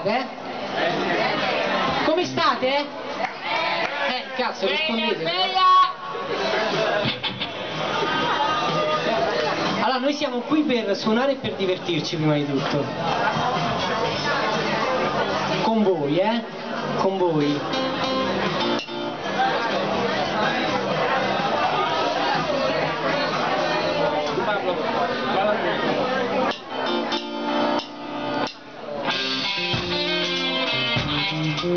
state? Come state? Eh, cazzo, rispondete. Allora, noi siamo qui per suonare e per divertirci prima di tutto. Con voi, eh? Con voi. La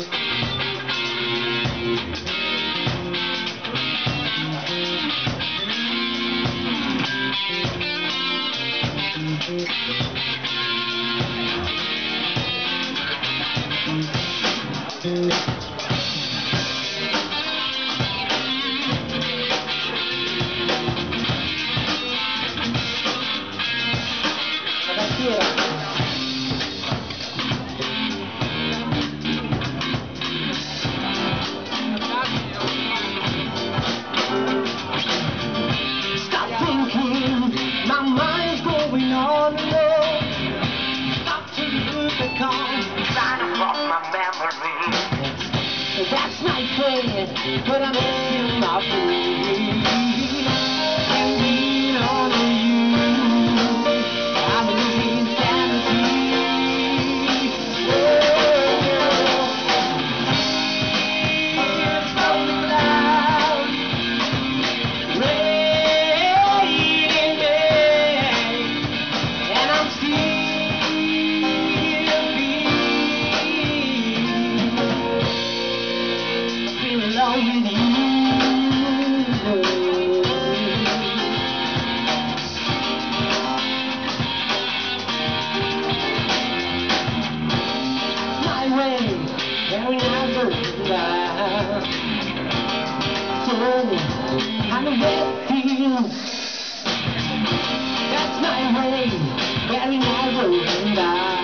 that's my friend, but I'm missing my friend. Alone you. My way, very never back. So, feels. That's my way, very.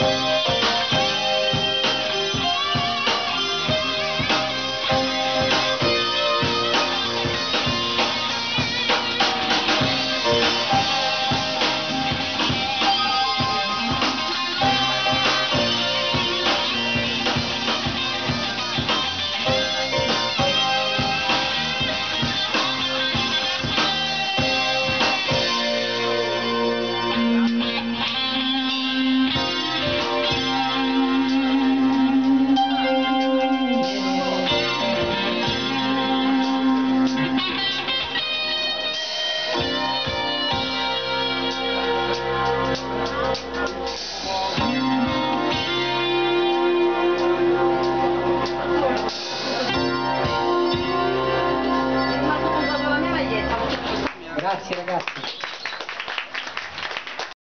Grazie Gracias.